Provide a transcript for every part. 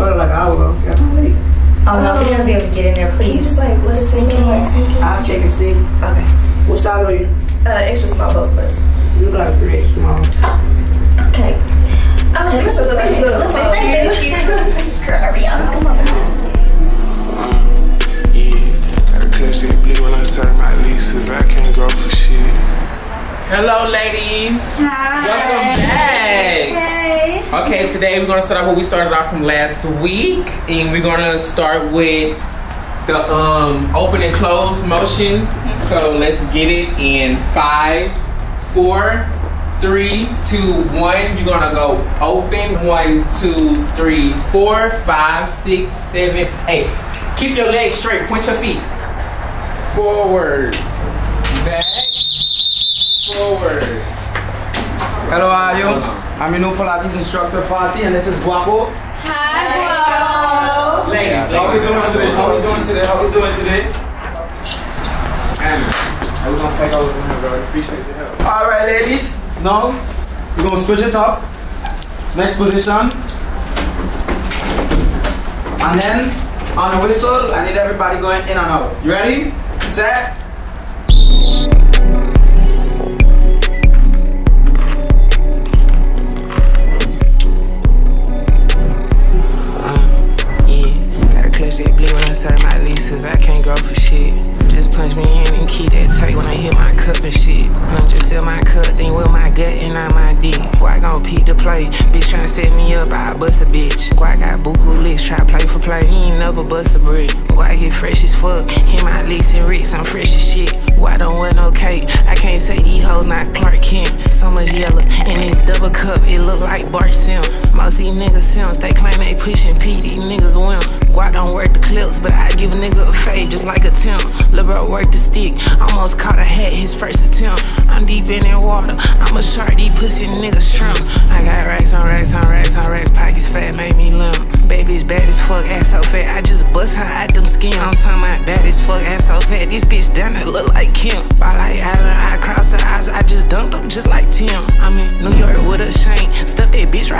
started like an hour ago. Got my late. Oh no, we're gonna be able to get in there, please. Just like listen in, like sneak in. I'll check and see. Okay. What size are you? Uh, extra small, both of us. You like three small. Okay. Okay, this was a nice little Thank you. Girl, hurry up. Come on. Yeah, gotta catch that blue when I sign my leases. I can't go for shit. Hello, ladies. Hi. Welcome back. Okay, today we're gonna start off what we started off from last week, and we're gonna start with the um open and close motion. So let's get it in five, four, three, two, one. You're gonna go open one, two, three, four, five, six, seven, eight. Keep your legs straight. Point your feet forward, back, forward. Hello, how are you? I'm your new Pilates instructor, ffawty, and this is Guapo. Ladies, How are we doing today? How we doing today? How we doing today? And we're gonna take over from here, bro. Appreciate your help. All right, ladies. Now we're gonna switch it up. Next position. And then on the whistle, I need everybody going in and out. You ready? Set. And keep that tight when I hit my cup and shit. I'm just sell my cup, then with my gut and not my dick. Guy gon' peek the play. Bitch tryna set me up, I bust a bitch. Guy got buku licks, try play for play. He ain't never bust a brick. Guy get fresh as fuck. Hit my licks and ricks, I'm fresh as shit. Why don't wear no cake. I can't say these hoes not Clark Kent. So much yellow in this double cup, it look like Bart Sim. Most these niggas Sims, they claim they pushing P, these niggas wimps. Guy don't work the clips, but I give a nigga a fade just like a Tim. Lil' work the stick, almost caught a hat his first attempt. I'm deep in that water, I'm a shark, these pussy niggas shrimps. I got racks on racks on racks on racks, pockets fat, make me limp. Baby's bad as fuck, ass so fat, I just bust her out them skin. I'm talking about bad as fuck, ass so fat, this bitch down there look like Kim. I like Allen, I cross the eyes, I just dunked them just like Tim. I'm in New York with a bitch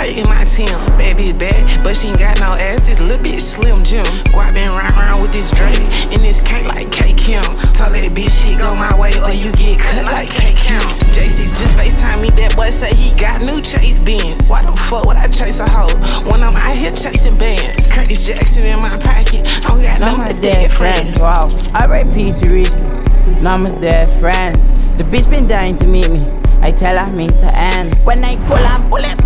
right in my Tim's. Bad bitch bad, but she ain't got no ass, this little bitch slim Jim. Guap been round round with this Drake, in this cake like K Kim. Tell that bitch she go my way or you get cut like K Kim. JC's just FaceTime me, that boy say he got new chase bins. Why the fuck would I chase a hoe when I'm out here chasing bands? Curtis Jackson in my pocket, I don't got no my dead friends. Wow. I R.I.P. to Risky. Now my dead friends. The bitch been dying to meet me. I tell her meet her ends. When I pull up who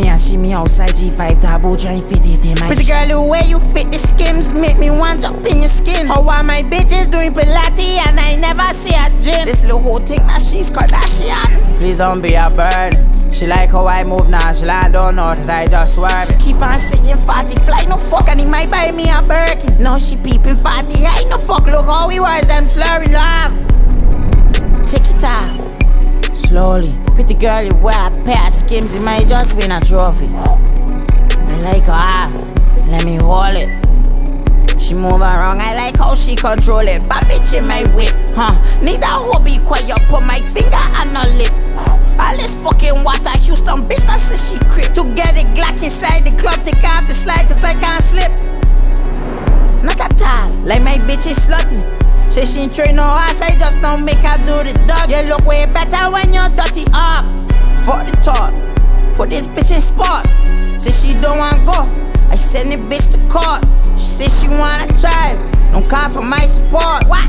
Me and she me outside G5 double trying fit it in my Pretty girl, the way you fit the skims make me want jump in your skin. How are my bitches doing Pilates and I never see a gym? This little whole thing that she's Kardashian. Please don't be a bird. She like how I move now, she like don't know that I just swear. She keep on saying fatty fly, no fuck, and he might buy me a Birkin. Now she peeping fatty, I no fuck, look how he wears them slurring laugh. Take it off, slowly. Pretty girl, you wear a pair of skims, you might just win a trophy. I like her ass, let me hold it. She move around, I like how she control it. Bad bitch in my whip, huh? Need a hobby quiet, put my finger on her lip. All this fucking water, Houston bitch, that says she crip. To get it Glock inside the club, take off the slide, cause I can't slip. Not at all, like my bitch is slutty. Say she ain't train no ass, I just don't make her do the dog. You look way better when you're dirty up. For the talk, put this bitch in spot. Say she don't wanna go, I send the bitch to court. She say she wanna try, don't call for my support. What?